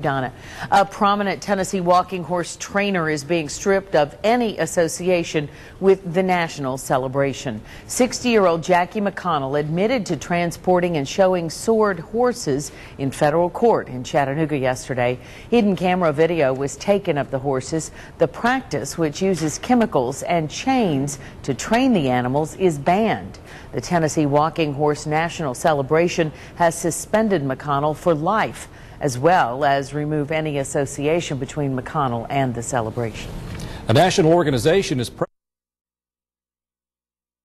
Donna, a prominent Tennessee walking horse trainer is being stripped of any association with the national celebration. 60-year-old Jackie McConnell admitted to transporting and showing sored horses in federal court in Chattanooga yesterday. Hidden camera video was taken of the horses. The practice, which uses chemicals and chains to train the animals, is banned. The Tennessee Walking Horse National Celebration has suspended McConnell for life as well as remove any association between McConnell and the celebration. A national organization is